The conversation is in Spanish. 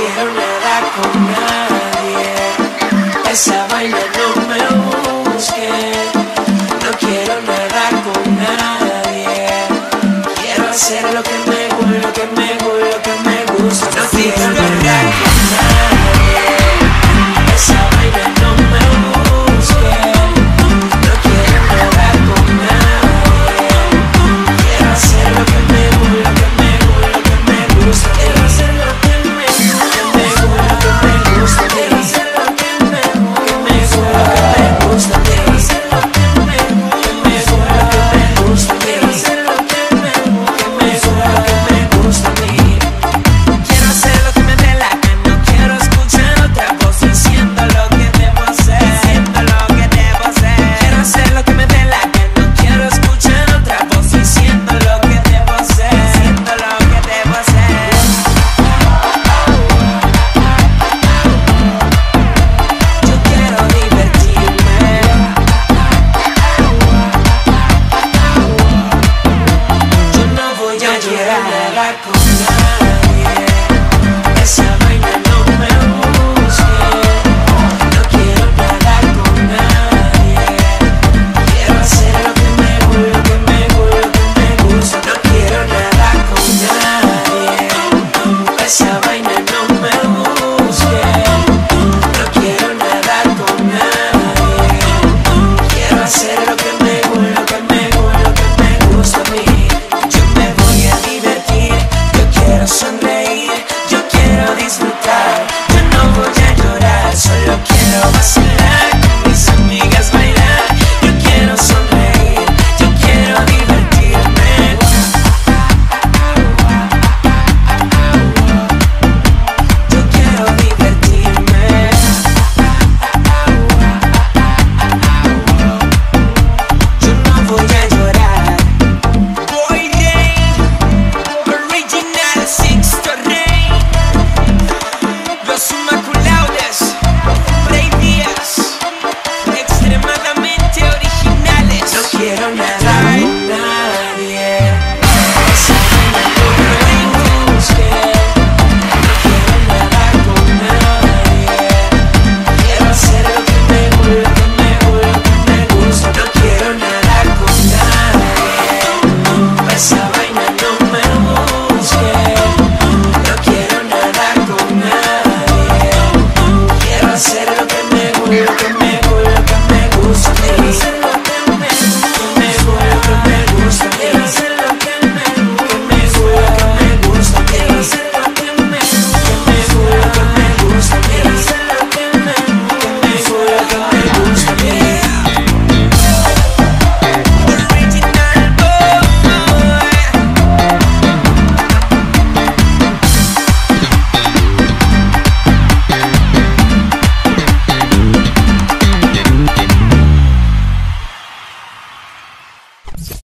quiero nada con nadie. Esa vaina no me busque. No quiero nada con nadie. Quiero hacer lo que me gusta, lo que me gusta, lo que me gusta. No quiero. Esa quiero